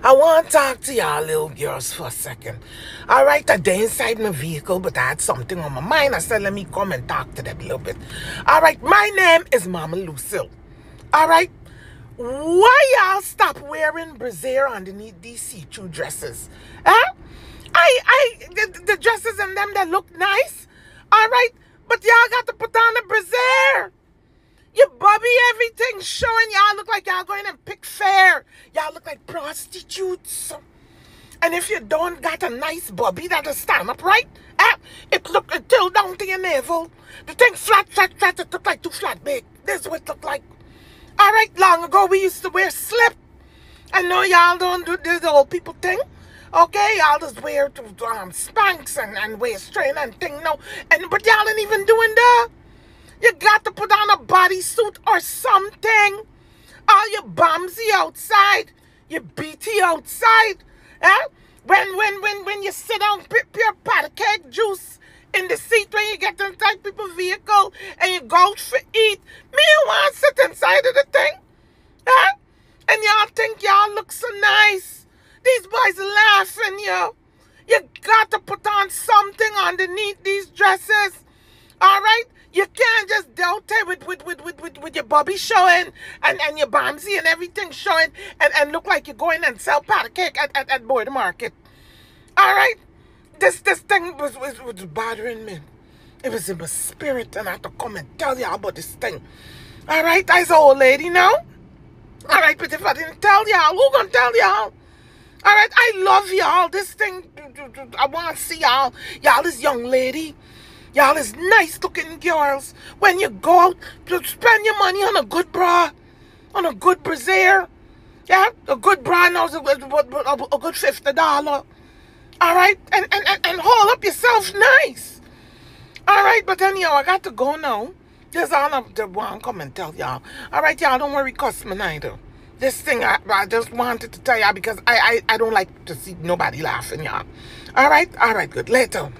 I want to talk to y'all little girls for a second. All right, I day inside my vehicle, but I had something on my mind. I said, let me come and talk to them a little bit. All right, my name is Mama Lucille. All right, why y'all stop wearing brassiere underneath these see-through dresses? Huh? I, I, the, the dresses and them that look nice. All right, but y'all got to put on a brassiere. You bubby everything showing y'all look like y'all going and pick fare. Y'all look like prostitutes. And if you don't got a nice bubby that'll stand up right, eh, it look until down to your navel. The thing flat, flat, flat, it look like too flat big. This is what it look like. All right, long ago we used to wear slip. I know y'all don't do this old people thing. Okay, y'all just wear um, Spanx and, and wear strain and thing. No, and but y'all ain't even doing that. You got to put on a bodysuit or something. All you bumsy outside, you BT outside. Eh? When when when when you sit down, prepare pot of cake juice in the seat when you get inside people's vehicle and you go for eat. Me want to sit inside of the thing. Eh? And y'all think y'all look so nice. These boys laughing, yo. You got to put on something underneath these dresses. All right? You can't just doubt it with, with, with, with, with, with your bobby showing and, and your bamsy and everything showing and, and look like you're going and sell powder cake at, at, at Boyd Market. All right? This this thing was, was, was bothering me. It was in my spirit and I had to come and tell y'all about this thing. All right? I's an old lady now. All right, but if I didn't tell y'all, who gonna tell y'all? All right, I love y'all. This thing, I want to see y'all. Y'all, this young lady. Y'all is nice looking girls. When you go out, spend your money on a good bra, on a good brassiere. Yeah, a good bra now is a, a, good fifty dollar. All right, and, and and and hold up yourself nice. All right, but anyhow, I got to go now. There's all of the one come and tell y'all. All right, y'all, don't worry, cuss me neither. This thing I, I just wanted to tell y'all because I, I I don't like to see nobody laughing, y'all. All right, all right, good. Later.